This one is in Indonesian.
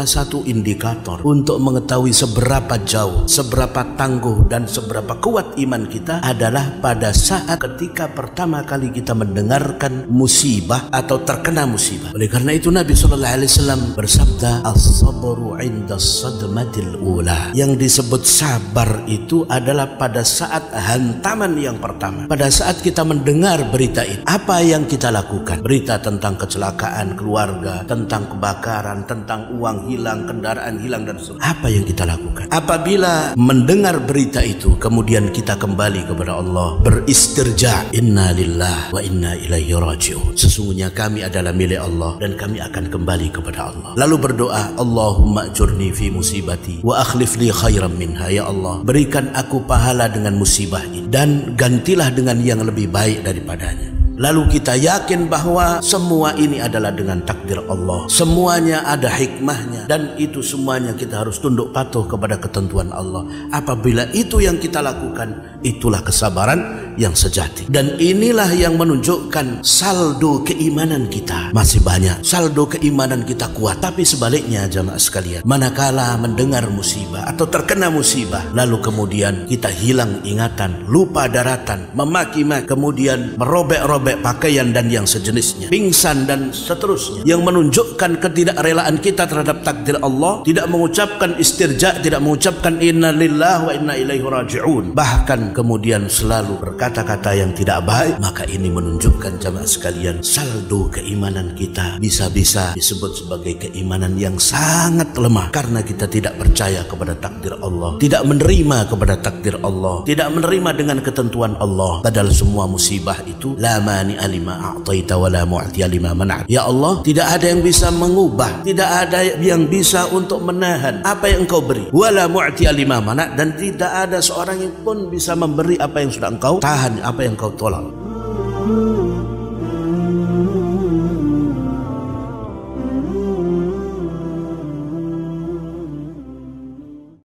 salah satu indikator untuk mengetahui seberapa jauh, seberapa tangguh dan seberapa kuat iman kita adalah pada saat ketika pertama kali kita mendengarkan musibah atau terkena musibah. Oleh karena itu Nabi Shallallahu Alaihi Wasallam bersabda, "As-sabru inda sadmatil ula." Yang disebut sabar itu adalah pada saat hantaman yang pertama. Pada saat kita mendengar berita itu, apa yang kita lakukan? Berita tentang kecelakaan keluarga, tentang kebakaran, tentang uang hilang, kendaraan hilang dan sebagainya. Apa yang kita lakukan? Apabila mendengar berita itu kemudian kita kembali kepada Allah beristirja, inna lillah wa inna ilaihi rajiun. Sesungguhnya kami adalah milik Allah dan kami akan kembali kepada Allah. Lalu berdoa, Allahumma ajurni fi musibati wa akhlif li khairan minha ya Allah. Berikan aku pahala dengan musibah ini dan gantilah dengan yang lebih baik daripadanya. Lalu kita yakin bahwa semua ini adalah dengan takdir Allah. Semuanya ada hikmahnya dan itu semuanya kita harus tunduk patuh kepada ketentuan Allah. Apabila itu yang kita lakukan, itulah kesabaran yang sejati. Dan inilah yang menunjukkan saldo keimanan kita masih banyak. Saldo keimanan kita kuat. Tapi sebaliknya jamaah sekalian, manakala mendengar musibah atau terkena musibah, lalu kemudian kita hilang ingatan, lupa daratan, memaki-maki, kemudian merobek-robek robek pakaian dan yang sejenisnya, pingsan dan seterusnya, yang menunjukkan ketidakrelaan kita terhadap takdir Allah, tidak mengucapkan istirja, tidak mengucapkan inna lillah wa inna ilaihi raji'un, bahkan kemudian selalu berkata-kata yang tidak baik, maka ini menunjukkan jamaah sekalian saldo keimanan kita bisa-bisa disebut sebagai keimanan yang sangat lemah karena kita tidak percaya kepada takdir Allah, tidak menerima kepada takdir Allah, tidak menerima dengan ketentuan Allah, padahal semua musibah itu lama mani alima a'taita wa la mu'tiya lima man'at. Ya Allah, tidak ada yang bisa mengubah, tidak ada yang bisa untuk menahan apa yang engkau beri. Wa la mu'tiya lima man'at dan tidak ada seorang yang pun bisa memberi apa yang sudah engkau tahan, apa yang engkau tolak.